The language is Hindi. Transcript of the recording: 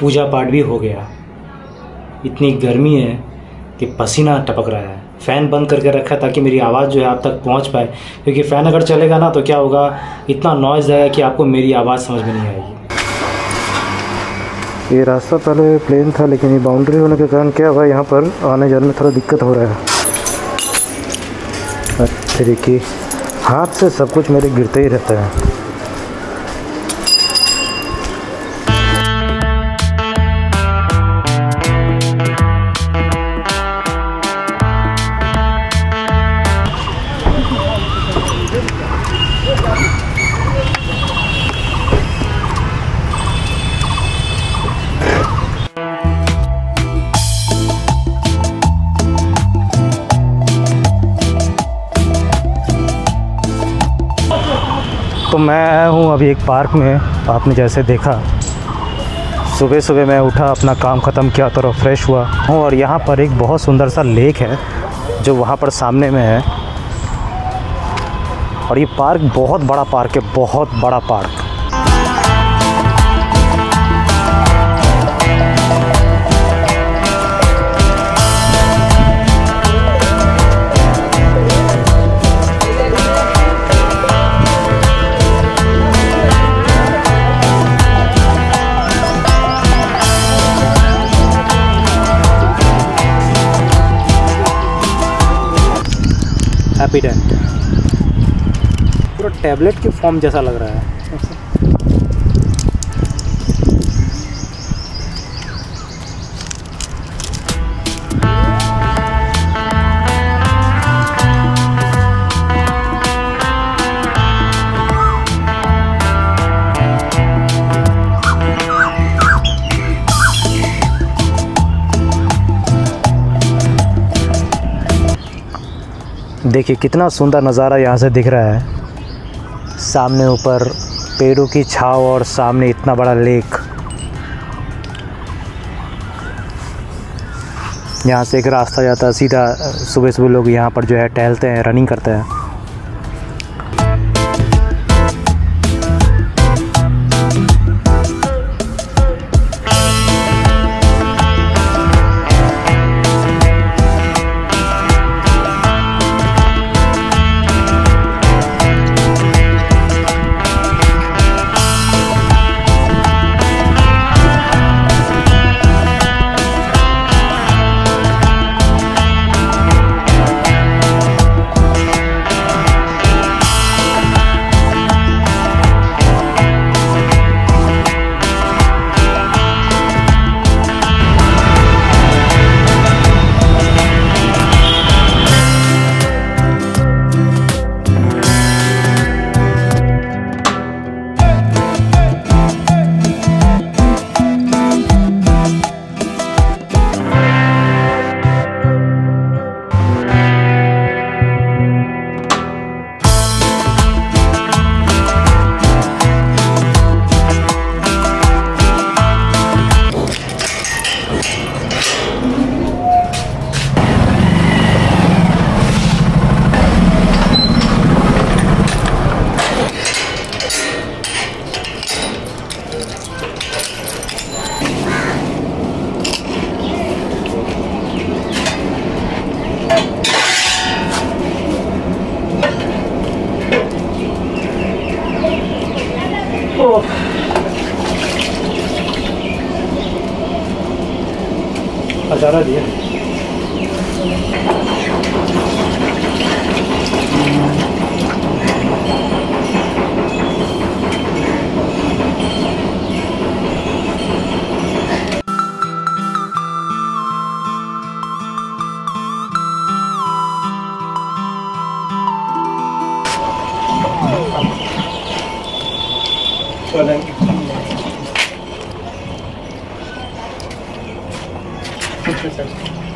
पूजा पाठ भी हो गया। इतनी गर्मी है कि पसीना टपक रहा है। फ़ैन बंद करके रखा है ताकि मेरी आवाज़ जो है आप तक पहुँच पाए। क्योंकि फ़ैन अगर चलेगा ना तो क्या होगा? इतना नॉइज़ आएगा कि आपको मेरी आवाज़ समझ में नहीं आएगी। ये रास्ता पहले प्लेन था, लेकिन ये बाउंड्री होने के कारण क्या हुआ? यहाँ पर आने जाने में थोड़ा दिक्कत हो रहा है। अच्छा देखिए हाथ से सब कुछ मेरे गिरते ही रहता है। तो मैं हूँ अभी एक पार्क में, आपने जैसे देखा। सुबह सुबह मैं उठा, अपना काम ख़त्म किया तो फ्रेश हुआ। हूँ और यहाँ पर एक बहुत सुंदर सा लेक है, जो वहाँ पर सामने में है। और ये पार्क बहुत बड़ा पार्क है, बहुत बड़ा पार्क। हैप्पीडेंट पूरा टैबलेट के फॉर्म जैसा लग रहा है। देखिए, कितना सुंदर नज़ारा यहाँ से दिख रहा है। सामने ऊपर पेड़ों की छाव और सामने इतना बड़ा लेक। यहाँ से एक रास्ता जाता है, सीधा सुबह सुबह लोग यहाँ पर जो है टहलते हैं, रनिंग करते हैं। pronto. A jararia. Thank दिया चलेंगे